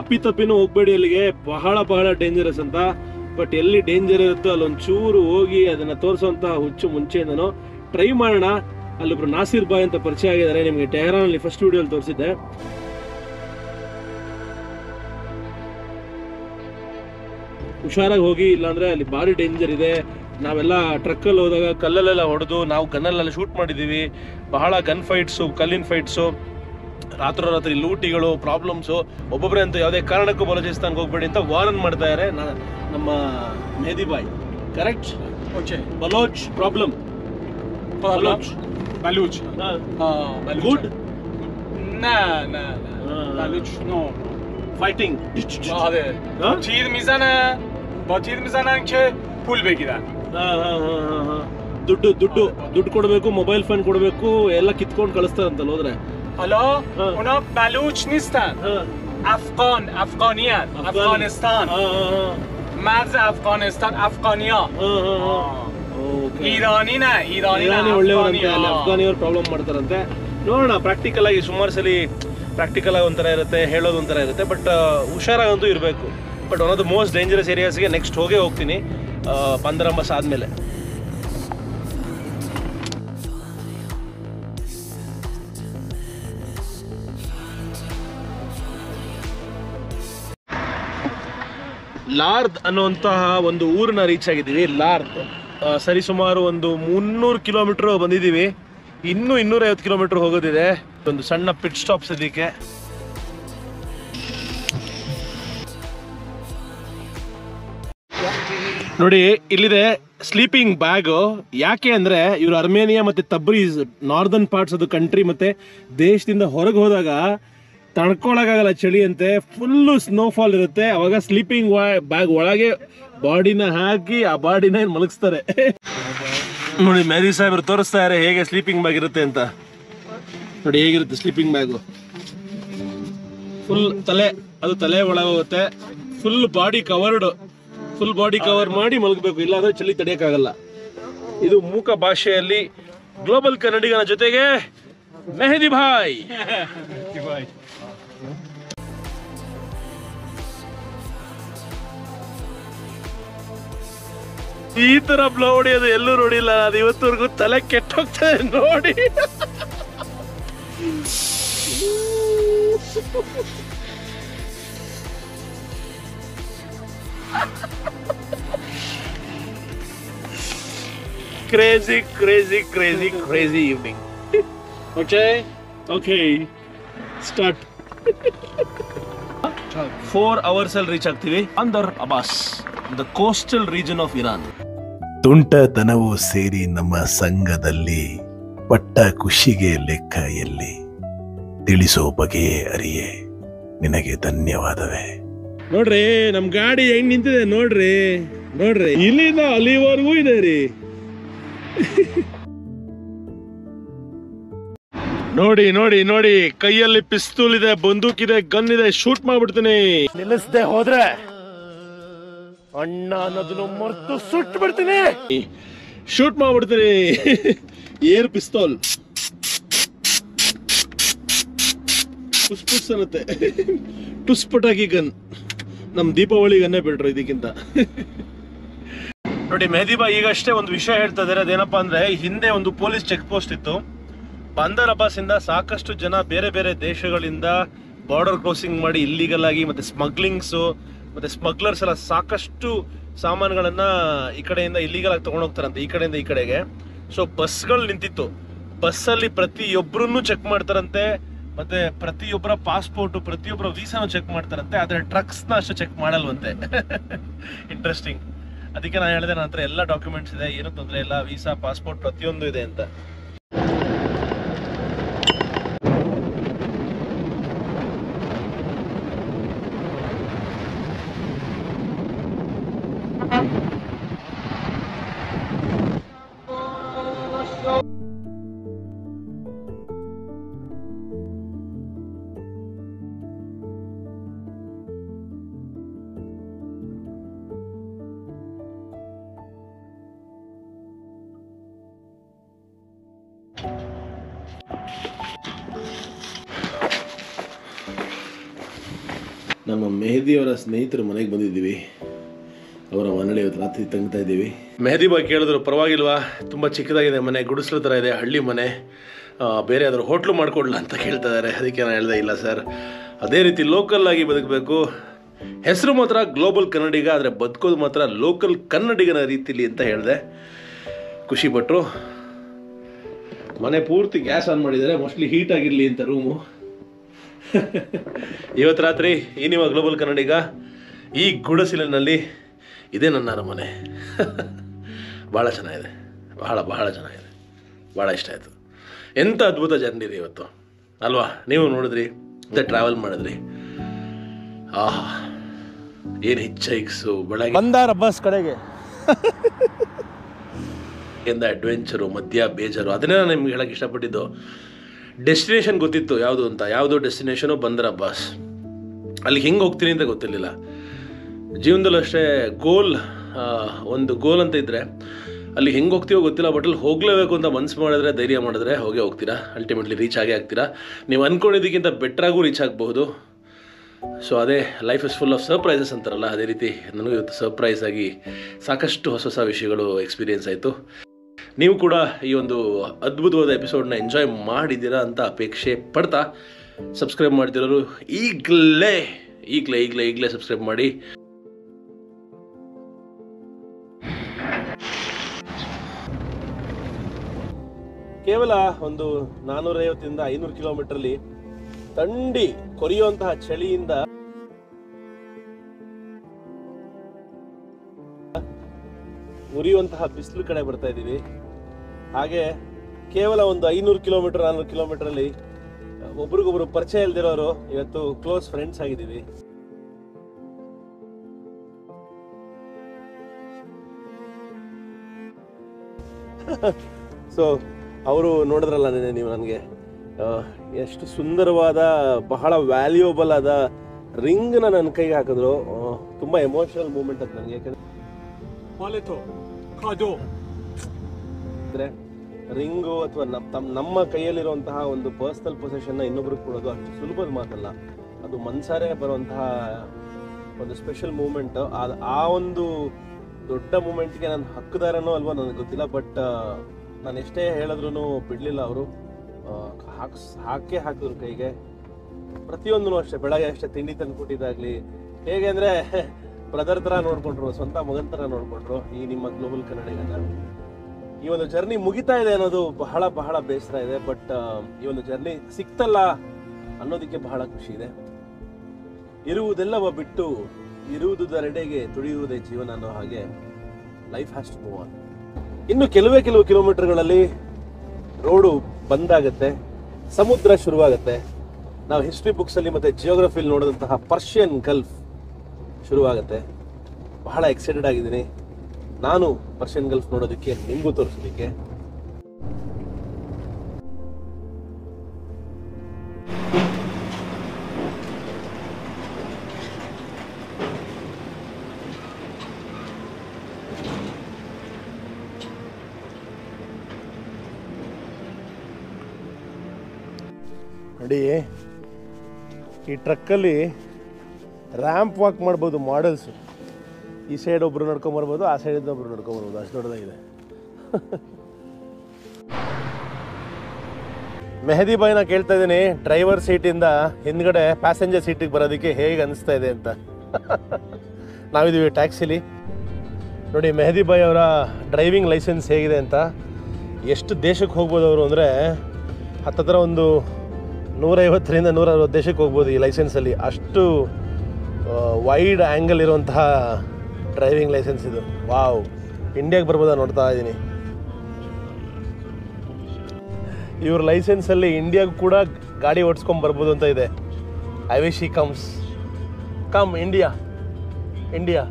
ಅಪ್ಪಿತಪ್ಪಿನೂ ಹೋಗ್ಬೇಡಿ ಅಲ್ಲಿಗೆ. ಬಹಳ ಬಹಳ ಡೇಂಜರಸ್ ಅಂತ. ಬಟ್ ಎಲ್ಲಿ ಡೇಂಜರ್ ಇರುತ್ತೋ ಅಲ್ಲಿ ಚೂರು ಹೋಗಿ ಅದನ್ನ ತೋರಿಸುವಂತ ಹುಚ್ಚು ಮುಂಚೆಯಿಂದನೋ ಟ್ರೈ ಮಾಡೋಣ. ಅಲ್ಲೊಬ್ರು ನಾಸೀರ್ ಬಾಯ್ ಅಂತ ಪರಿಚಯ ಆಗಿದ್ದಾರೆ, ನಿಮಗೆ ಟೆಹರಾನ್ ಅಲ್ಲಿ ಫಸ್ಟ್ ವಿಡಿಯೋಲಿ ತೋರಿಸಿದ್ದೆ. ಹುಷಾರಾಗಿ ಹೋಗಿ, ಇಲ್ಲಾಂದ್ರೆ ಅಲ್ಲಿ ಭಾರಿ ಡೇಂಜರ್ ಇದೆ. ನಾವೆಲ್ಲ ಟ್ರಕ್ಕಲ್ಲಿ ಹೋದಾಗ ಕಲ್ಲಲ್ಲೆಲ್ಲ ಹೊಡೆದು ನಾವು ಗನ್ನಲ್ಲೆಲ್ಲ ಶೂಟ್ ಮಾಡಿದ್ದೀವಿ. ಬಹಳ ಗನ್ ಫೈಟ್ಸು ಕಲ್ಲಿನ ಫೈಟ್ಸು ರಾತ್ರೋರಾತ್ರಿ ಲೂಟಿಗಳು ಪ್ರಾಬ್ಲಮ್ಸು ಒಬ್ಬೊಬ್ಬರೇ ಅಂತ ಯಾವುದೇ ಕಾರಣಕ್ಕೂ ಬಲೋಚಿಸ್ತಾನ್ಗೆ ಹೋಗ್ಬೇಡಿ ಅಂತ ವಾರ್ನ್ ಮಾಡ್ತಾ ಇದ್ದಾರೆ ನಾ- ನಮ್ಮ ಮೆಹದಿ ಬಾಯ್ correct Okay. Baloch problem Baluch. Baluch. Uh, Baluch. Good نه نه نه آه. بلوچ نو fighting آره ها؟ تیر میزنه با تیر میزنن که پول بگیرن ದುಡ್ಡು ದುಡ್ಡು ದುಡ್ಡು ಕೊಡಬೇಕು ಮೊಬೈಲ್ ಫೋನ್ ಕೊಡಬೇಕು ಎಲ್ಲ ಕಿತ್ಕೊಂಡು ಕಳಿಸ್ತಾರಂತಲ್ಲ ಹೋದ್ರೆ حالا آه. اونا بلوچ نیستن افغان افغانی هن. افغانستان مرز افغانستان افغانیا ایرانی نه ایرانی نه ಇರಾನಿ ಒಳ್ಳೆಯವರಂತೆ افغانی ಅಲ್ಲಿ ها. ಅಫ್ಘಾನಿಯವ್ರು ಪ್ರಾಬ್ಲಮ್ ಮಾಡ್ತಾರಂತೆ ನೋಡೋಣ ಪ್ರಾಕ್ಟಿಕಲ್ ಆಗಿ ಸುಮಾರು ಸಲ ಪ್ರಾಕ್ಟಿಕಲ್ ಆಗಿ ಒಂಥರ ಇರುತ್ತೆ ಹೇಳೋದು ಒಂಥರ ಇರುತ್ತೆ ಬಟ್ ಹುಷಾರಾಗಂತೂ ಇರಬೇಕು but one of the most dangerous ಏರಿಯಾಸ್ಗೆ next ಹೋಗೇ ಹೋಗ್ತೀನಿ ಪಂದರಂಬಸ್ ಆದಮೇಲೆ ಲಾರ್ದ್ ಅನ್ನುವಂತಹ ಒಂದು ಊರನ್ನ ರೀಚ್ ಆಗಿದ್ದೀವಿ, ಲಾರ್ದ್. ಸರಿಸುಮಾರು ಒಂದು ಮುನ್ನೂರು ಕಿಲೋಮೀಟರ್ ಬಂದಿದ್ದೀವಿ. ಇನ್ನೂ ಇನ್ನೂರೈವತ್ತು ಕಿಲೋಮೀಟರ್ ಹೋಗೋದಿದೆ. ಒಂದು ಸಣ್ಣ ಪಿಟ್ ಸ್ಟಾಪ್ ಸದ್ಯಕ್ಕೆ. ನೋಡಿ, ಇಲ್ಲಿದೆ ಸ್ಲೀಪಿಂಗ್ ಬ್ಯಾಗ್ ಯಾಕೆ ಅಂದ್ರೆ ಇವರು ಅರ್ಮೇನಿಯಾ ಮತ್ತೆ ತಬ್ರೀಸ್ ನಾರ್ದರ್ನ್ ಪಾರ್ಟ್ಸ್ ಅದು ಕಂಟ್ರಿ ಮತ್ತೆ ದೇಶದಿಂದ ಹೊರಗೆ ಹೋದಾಗ ತಡ್ಕೊಳಕ್ಕಾಗಲ್ಲ ಚಳಿ ಅಂತೆ ಫುಲ್ಲು ಸ್ನೋಫಾಲ್ ಇರುತ್ತೆ. ಅವಾಗ ಸ್ಲೀಪಿಂಗ್ ಬ್ಯಾಗ್ ಒಳಗೆ ಬಾಡಿನ ಹಾಕಿ ಆ ಬಾಡಿನ ಮಲಗಿಸ್ತಾರೆ? ನೋಡಿ ಮೇರಿ ಸಾಹೇಬ್ರು ತೋರಿಸ್ತಾ ಇದ್ದಾರೆ ಹೇಗೆ ಸ್ಲೀಪಿಂಗ್ ಬ್ಯಾಗ್ ಇರುತ್ತೆ ಅಂತ. ನೋಡಿ, ಹೇಗಿರುತ್ತೆ ಸ್ಲೀಪಿಂಗ್ ಬ್ಯಾಗು ಫುಲ್ ತಲೆ, ಅದು ತಲೆ ಒಳಗೋಗುತ್ತೆ full body covered full body cover ಮಾಡಿ ಮಲಗಬೇಕು. ಇಲ್ಲಾಂದ್ರೆ ಚಳಿ ತಡೆಯೋಕ್ಕಾಗಲ್ಲ. ಇದು ಮೂಕ ಭಾಷೆಯಲ್ಲಿ ಗ್ಲೋಬಲ್ ಕನ್ನಡಿಗನ ಜೊತೆಗೆ ಮೆಹದಿ ಭಾಯ್. ಈ ತರ ಬ್ಲೌ ಹೊಡಿಯೋದು ಎಲ್ಲೂ ನೋಡಿಲ್ಲ. ಅದು ಇವತ್ತವರೆಗೂ ತಲೆ ಕೆಟ್ಟೋಗ್ತದೆ ನೋಡಿ. Crazy crazy crazy crazy evening okay okay start four hours ಅಲ್ಲಿ ರೀಚ್ ಆಗ್ತೀವಿ. Bandar Abbas the coastal region of Iran ತುಂಟತನವೂ ಸೇರಿ ನಮ್ಮ ಸಂಘದಲ್ಲಿ ಪಟ್ಟ ಖುಷಿಗೆ ಲೆಕ್ಕ ಎಲ್ಲಿ? ತಿಳಿಸೋ ಬಗೆಯೇ ಅರಿಯೇ. ನಿನಗೆ ಧನ್ಯವಾದವೇ. ನೋಡ್ರಿ ನಮ್ ಗಾಡಿ ಹೆಂಗ್ ನಿಂತಿದೆ ನೋಡ್ರಿ. ನೋಡ್ರಿ ಇಲ್ಲಿಂದ ಅಲ್ಲಿವರೆಗೂ ಇದೆ ರೀ. ನೋಡಿ ನೋಡಿ ನೋಡಿ ಕೈಯಲ್ಲಿ ಪಿಸ್ತೂಲ್ ಇದೆ ಬಂದೂಕ್ ಇದೆ ಗನ್ ಇದೆ ಶೂಟ್ ಮಾಡ್ಬಿಡ್ತೀನಿ. ನಿಲ್ಲಿಸದೆ ಹೋದ್ರೆ ಅಣ್ಣ ಅನ್ನೋದನ್ನು ಮರ್ತು ಸುಟ್ಟು ಬಿಡ್ತೀನಿ. ಶೂಟ್ ಮಾಡ್ಬಿಡ್ತೀನಿ. Air pistol. ಪುಸ್ ಪುಸ್ ಅನ್ನತ್ತೆ. ಟುಸ್ ಪಟಾಕಿ ಗನ್. ನಮ್ ದೀಪಾವಳಿ ಗನ್ನೇ ಬಿಟ್ರು ಇದಕ್ಕಿಂತ. ನೋಡಿ ಮೆಹದಿಬಾ ಈಗಷ್ಟೇ ಒಂದು ವಿಷಯ ಹೇಳ್ತಾ ಇದಾರೆ. ಅದೇನಪ್ಪ ಅಂದ್ರೆ ಹಿಂದೆ ಒಂದು ಪೊಲೀಸ್ ಚೆಕ್ ಪೋಸ್ಟ್ ಇತ್ತು. ಬಂದರ್ ಅಬ್ಬಾಸ್ ಇಂದ ಸಾಕಷ್ಟು ಜನ ಬೇರೆ ಬೇರೆ ದೇಶಗಳಿಂದ ಬಾರ್ಡರ್ ಕ್ರಾಸಿಂಗ್ ಮಾಡಿ ಇಲ್ಲಿಗಲ್ ಆಗಿ ಮತ್ತೆ ಸ್ಮಗ್ಲಿಂಗ್ಸ್ ಮತ್ತೆ ಸ್ಮಗ್ಲರ್ಸ್ ಎಲ್ಲ ಸಾಕಷ್ಟು ಸಾಮಾನುಗಳನ್ನ ಈ ಕಡೆಯಿಂದ ಇಲ್ಲಿಗಲ್ ಆಗಿ ತಗೊಂಡು ಹೋಗ್ತಾರಂತೆ, ಈ ಕಡೆಯಿಂದ ಈ ಕಡೆಗೆ. ಸೊ ಬಸ್ಗಳು ನಿಂತಿತ್ತು. ಬಸ್ಸಲ್ಲಿ ಪ್ರತಿಯೊಬ್ಬರನ್ನು ಚೆಕ್ ಮಾಡ್ತಾರಂತೆ, ಮತ್ತೆ ಪ್ರತಿಯೊಬ್ಬರ ಪಾಸ್ಪೋರ್ಟ್ ಪ್ರತಿಯೊಬ್ಬರ ವೀಸಾನು ಚೆಕ್ ಮಾಡ್ತಾರಂತೆ, ಆದರೆ ಟ್ರಕ್ಸ್ನ ಅಷ್ಟು ಚೆಕ್ ಮಾಡಲ್ವಂತೆ. ಇಂಟ್ರೆಸ್ಟಿಂಗ್ ಅದಕ್ಕೆ ನಾನು ಹೇಳಿದೆ, ನನ್ನ ಹತ್ರ ಎಲ್ಲ ಡಾಕ್ಯುಮೆಂಟ್ಸ್ ಇದೆ, ಏನು ತೊಂದರೆ ಇಲ್ಲ ವೀಸಾ ಪಾಸ್ಪೋರ್ಟ್ ಪ್ರತಿಯೊಂದು ಇದೆ ಅಂತ. ಮೆಹದಿಯವರ ಸ್ನೇಹಿತರು ಮನೆಗೆ ಬಂದಿದ್ದೀವಿ. ಅವರ ಮನೆಯಲ್ಲಿ ಇವತ್ತು ರಾತ್ರಿ ತಂಗ್ತಾ ಇದ್ದೀವಿ. ಮೆಹದಿ ಬಾಯ್ ಕೇಳಿದ್ರು, ಪರವಾಗಿಲ್ವಾ? ತುಂಬ ಚಿಕ್ಕದಾಗಿದೆ ಮನೆ, ಗುಡಿಸ್ಲು ಥರ ಇದೆ, ಹಳ್ಳಿ ಮನೆ. ಬೇರೆ ಯಾವ್ದಾದ್ರು ಹೋಟ್ಲು ಮಾಡಿಕೊಡ್ಲ ಅಂತ ಕೇಳ್ತಾ ಇದ್ದಾರೆ ಅದಕ್ಕೆ ನಾನು ಹೇಳ್ದೆ, ಇಲ್ಲ ಸರ್. ಅದೇ ರೀತಿ ಲೋಕಲ್ಲಾಗಿ ಬದುಕಬೇಕು. ಹೆಸರು ಮಾತ್ರ ಗ್ಲೋಬಲ್ ಕನ್ನಡಿಗ ಆದರೆ ಬದುಕೋದು ಮಾತ್ರ ಲೋಕಲ್ ಕನ್ನಡಿಗನ ರೀತಿಲಿ ಅಂತ ಹೇಳಿದೆ. ಖುಷಿಪಟ್ಟರು ಮನೆ ಪೂರ್ತಿ ಗ್ಯಾಸ್ ಆನ್ ಮಾಡಿದ್ದಾರೆ. ಮೋಸ್ಟ್ಲಿ ಹೀಟ್ ಆಗಿರಲಿ ಅಂತ ರೂಮು ಇವತ್ತು ರಾತ್ರಿ ಈ ನಿಮ್ಮ ಗ್ಲೋಬಲ್ ಕನ್ನಡಿಗ ಈ ಗುಡಸಿಲಿನಲ್ಲಿ ಇದೇ ನನ್ನ ಅರಮನೆ. ಭಾಳ ಚೆನ್ನಾಗಿದೆ. ಬಹಳ ಬಹಳ ಚೆನ್ನಾಗಿದೆ. ಭಾಳ ಇಷ್ಟ ಆಯಿತು. ಎಂಥ ಅದ್ಭುತ ಜರ್ನಿ ರೀ ಇವತ್ತು. ಅಲ್ವಾ? ನೀವು ನೋಡಿದ್ರಿ ಮತ್ತೆ ಟ್ರಾವೆಲ್ ಮಾಡಿದ್ರಿ. ಆಹಾ ಏನು ಹಿಚ್ಚೈಕ್ಸು ಬೆಳಗ್ಗೆ ಬಂದಾರ ಬಸ್ ಕಡೆಗೆ. ಎಂದ ಅಡ್ವೆಂಚರು ಮಧ್ಯ ಬೇಜಾರು ಅದನ್ನೇ ನಾನು ನಿಮ್ಗೆ ಹೇಳಕ್ಕೆ ಇಷ್ಟಪಟ್ಟಿದ್ದು. ಡೆಸ್ಟಿನೇಷನ್ ಗೊತ್ತಿತ್ತು ಯಾವುದು ಅಂತ. ಯಾವುದು ಡೆಸ್ಟಿನೇಷನು ಬಂದ್ರ ಬಾಸ್ ಅಲ್ಲಿ ಹೆಂಗೆ ಹೋಗ್ತೀನಿ ಅಂತ ಗೊತ್ತಿರಲಿಲ್ಲ. ಜೀವನದಲ್ಲೂ ಅಷ್ಟೇ ಗೋಲ್ ಒಂದು ಗೋಲ್ ಅಂತ ಇದ್ದರೆ ಅಲ್ಲಿ ಹೆಂಗೆ ಹೋಗ್ತೀವೋ ಗೊತ್ತಿಲ್ಲ ಬಟ್ ಅಲ್ಲಿ ಹೋಗಲೇಬೇಕು ಅಂತ ಮನ್ಸು ಮಾಡಿದ್ರೆ, ಧೈರ್ಯ ಮಾಡಿದ್ರೆ ಹೋಗೇ ಹೋಗ್ತೀರಾ. ಅಲ್ಟಿಮೇಟ್ಲಿ ರೀಚ್ ಆಗೇ ಆಗ್ತೀರಾ. ನೀವು ಅಂದ್ಕೊಂಡಿದ್ದಕ್ಕಿಂತ ಬೆಟ್ರಾಗೂ ರೀಚ್ ಆಗಬಹುದು. ಸೊ ಅದೇ life is full of surprises ಅಂತಾರಲ್ಲ, ಅದೇ ರೀತಿ ನನಗೂ ಇವತ್ತು ಸರ್ಪ್ರೈಸ್ ಆಗಿ ಸಾಕಷ್ಟು ಹೊಸ ಹೊಸ ವಿಷಯಗಳು ಎಕ್ಸ್ಪೀರಿಯೆನ್ಸ್ ಆಯಿತು. ನೀವು ಕೂಡ ಈ ಒಂದು ಅದ್ಭುತವಾದ ಎಪಿಸೋಡ್ನ ಎಂಜಾಯ್ ಮಾಡಿದ್ದೀರಾ ಅಂತ ಅಪೇಕ್ಷೆ ಪಡ್ತಾ ಸಬ್ಸ್ಕ್ರೈಬ್ ಮಾಡ್ತಿರೋರು ಈಗಲೇ ಈಗಲೇ ಈಗಲೇ ಈಗಲೇ ಸಬ್ಸ್ಕ್ರೈಬ್ ಮಾಡಿ. ಕೇವಲ ಒಂದು ನಾನೂರೈವತ್ತಿಂದ ಐನೂರು ಕಿಲೋಮೀಟರ್ಲಿ ತಂಡಿ ಕೊರಿಯುವಂತಹ ಚಳಿಯಿಂದ ಉರಿಯುವಂತಹ ಬಿಸಿಲು ಕಡೆ ಬರ್ತಾ ಇದ್ದೀವಿ. ಹಾಗೆ ಕೇವಲ ಒಂದು ಐನೂರು ಕಿಲೋಮೀಟರ್ ನಾನ್ನೂರು ಕಿಲೋಮೀಟರ್ ಅಲ್ಲಿ ಒಬ್ರಿಗೊಬ್ರು ಪರಿಚಯ ಇಲ್ದಿರೋರು ಇವತ್ತು ಕ್ಲೋಸ್ ಫ್ರೆಂಡ್ಸ್ ಆಗಿದ್ದೀವಿ. ಸೊ ಅವರು ನೋಡಿದ್ರಲ್ಲ ನೀವು ನನಗೆ ಎಷ್ಟು ಸುಂದರವಾದ, ಬಹಳ ವ್ಯಾಲ್ಯೂಯಬಲ್ ಆದ ರಿಂಗ್ನ ನನ್ನ ಕೈಗೆ ಹಾಕಿದ್ರು. ತುಂಬಾ ಎಮೋಷನಲ್ ಮೂಮೆಂಟ್ ಅದು ನನಗೆ. ಯಾಕಂದ್ರೆ Kado. ರಿಂಗು ಅಥವಾ ನಮ್ಮ ಕೈಯಲ್ಲಿರುವಂತಹ ಒಂದು ಪರ್ಸನಲ್ ಪೊಸೆಷನ್ನ ಇನ್ನೊಬ್ರಿಗೆ ಕೊಡೋದು ಅಷ್ಟು ಸುಲಭದ ಮಾತಲ್ಲ. ಅದು ಮನ್ಸಾರೆ ಬರುವಂತಹ ಒಂದು ಸ್ಪೆಷಲ್ ಮೂಮೆಂಟ್ ಆ ಒಂದು ದೊಡ್ಡ ಮೂಮೆಂಟ್ಗೆ ನಾನು ಹಕ್ಕುದಾರನೋ ಅಲ್ವಾ ನನಗೆ ಗೊತ್ತಿಲ್ಲ ಬಟ್ ನಾನು ಎಷ್ಟೇ ಹೇಳಿದ್ರು ಬಿಡಲಿಲ್ಲ ಅವರು. ಹಾಕ್ಸ್, ಹಾಕೇ ಹಾಕಿದ್ರು ಕೈಗೆ. ಪ್ರತಿಯೊಂದೂ ಅಷ್ಟೇ, ಬೆಳಗ್ಗೆ ಅಷ್ಟೇ ತಿಂಡಿ ತಂದು ಕೊಟ್ಟಿದ್ದಾಗಲಿ. ಹೇಗೆ ಅಂದರೆ ಬ್ರದರ್ ಥರ ನೋಡ್ಕೊಂಡ್ರು, ಸ್ವಂತ ಮಗನ ಥರ ನೋಡ್ಕೊಂಡ್ರು ಈ ನಿಮ್ಮ ಗ್ಲೋಬಲ್ ಕನ್ನಡಿಗನ ಈ ಒಂದು ಜರ್ನಿ ಮುಗಿತಾ ಇದೆ ಅನ್ನೋದು ಬಹಳ ಬಹಳ ಬೇಸರ ಇದೆ ಬಟ್ ಈ ಒಂದು ಜರ್ನಿ ಸಿಕ್ತಲ್ಲ ಅನ್ನೋದಕ್ಕೆ ಬಹಳ ಖುಷಿ ಇದೆ. ಇರುವುದೆಲ್ಲವ ಬಿಟ್ಟು ಇರುವುದರೆಡೆಗೆ ತುಳಿಯುವುದೇ ಜೀವನ ಅನ್ನೋ ಹಾಗೆ life has to move on ಇನ್ನು ಕೆಲವೇ ಕೆಲವು ಕಿಲೋಮೀಟರ್ಗಳಲ್ಲಿ ರೋಡು ಬಂದಾಗತ್ತೆ, ಸಮುದ್ರ ಶುರುವಾಗತ್ತೆ. ನಾವು ಹಿಸ್ಟ್ರಿ ಬುಕ್ಸಲ್ಲಿ ಮತ್ತೆ ಜಿಯೋಗ್ರಫಿಲಿ ನೋಡಿದಂತಹ ಪರ್ಷಿಯನ್ ಗಲ್ಫ್ ಶುರುವಾಗತ್ತೆ. ಬಹಳ ಎಕ್ಸೈಟೆಡ್ ಆಗಿದ್ದೀನಿ. ನಾನು ಪರ್ಷಿಯನ್ ಗಲ್ಫ್ ನೋಡೋದಕ್ಕೆ ನಿಮಗೂ ತೋರಿಸೋದಕ್ಕೆ ನೋಡಿ ಈ ಟ್ರಕ್ಕಲ್ಲಿ ರ್ಯಾಂಪ್ ವಾಕ್ ಮಾಡ್ಬೋದು ಮಾಡೆಲ್ಸ್ ಈ ಸೈಡ್ ಒಬ್ರು ನಡ್ಕೊಂಬರ್ಬೋದು ಆ ಸೈಡಿಂದ ಒಬ್ರು ನಡ್ಕೊಂಬರ್ಬೋದು ಅಷ್ಟು ದೊಡ್ಡದಾಗಿದೆ. ಮೆಹದಿ ಬಾಯ್ನ ಕೇಳ್ತಾ ಇದ್ದೀನಿ ಡ್ರೈವರ್ ಸೀಟಿಂದ ಹಿಂದ್ಗಡೆ ಪ್ಯಾಸೆಂಜರ್ ಸೀಟಿಗೆ ಬರೋದಕ್ಕೆ ಹೇಗೆ ಅನಿಸ್ತಾ ಇದೆ ಅಂತ. ನಾವಿದ್ದೀವಿ ಟ್ಯಾಕ್ಸಿಲಿ ನೋಡಿ, ಮೆಹದಿ ಬಾಯ್ ಅವರ ಡ್ರೈವಿಂಗ್ ಲೈಸೆನ್ಸ್ ಹೇಗಿದೆ ಅಂತ. ಎಷ್ಟು ದೇಶಕ್ಕೆ ಹೋಗ್ಬೋದು ಅವರು ಅಂದರೆ, ಹತ್ತತ್ರ ಒಂದು ನೂರೈವತ್ತರಿಂದ ನೂರ ಅರವತ್ತು ದೇಶಕ್ಕೆ ಹೋಗ್ಬೋದು ಈ ಲೈಸೆನ್ಸಲ್ಲಿ ಅಷ್ಟು ವೈಡ್ ಆ್ಯಂಗಲ್ ಇರುವಂತಹ ಡ್ರೈವಿಂಗ್ ಲೈಸೆನ್ಸ್ ಇದು. ವಾವ್. ಇಂಡಿಯಾಗೆ ಬರ್ಬೋದಾ ನೋಡ್ತಾ ಇದ್ದೀನಿ ಇವ್ರ ಲೈಸೆನ್ಸಲ್ಲಿ ಇಂಡಿಯಾಗೂ ಕೂಡ ಗಾಡಿ ಓಡಿಸ್ಕೊಂಡು ಬರ್ಬೋದು ಅಂತ ಇದೆ. I wish he comes come India India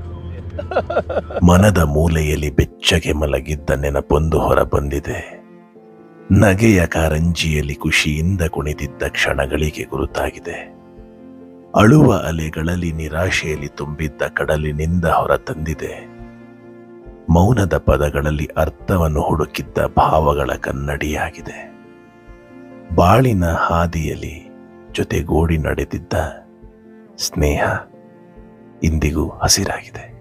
ಮನದ ಮೂಲೆಯಲ್ಲಿ ಬೆಚ್ಚಗೆ ಮಲಗಿದ್ದ ನೆನಪೊಂದು ಹೊರಬಂದಿದೆ. ನಗೆಯ ಕಾರಂಜಿಯಲ್ಲಿ ಖುಷಿಯಿಂದ ಕುಣಿದಿದ್ದ ಕ್ಷಣಗಳಿಗೆ ಗುರುತಾಗಿದೆ. ಅಳುವ ಅಲೆಗಳಲ್ಲಿ ನಿರಾಶೆಯಲ್ಲಿ ತುಂಬಿದ್ದ ಕಡಲಿನಿಂದ ಹೊರತಂದಿದೆ. ಮೌನದ ಪದಗಳಲ್ಲಿ ಅರ್ಥವನ್ನು ಹುಡುಕಿದ್ದ ಭಾವಗಳ ಕನ್ನಡಿಯಾಗಿದೆ. ಬಾಳಿನ ಹಾದಿಯಲ್ಲಿ ಜೊತೆಗೂಡಿ ನಡೆದಿದ್ದ ಸ್ನೇಹ ಇಂದಿಗೂ ಹಸಿರಾಗಿದೆ.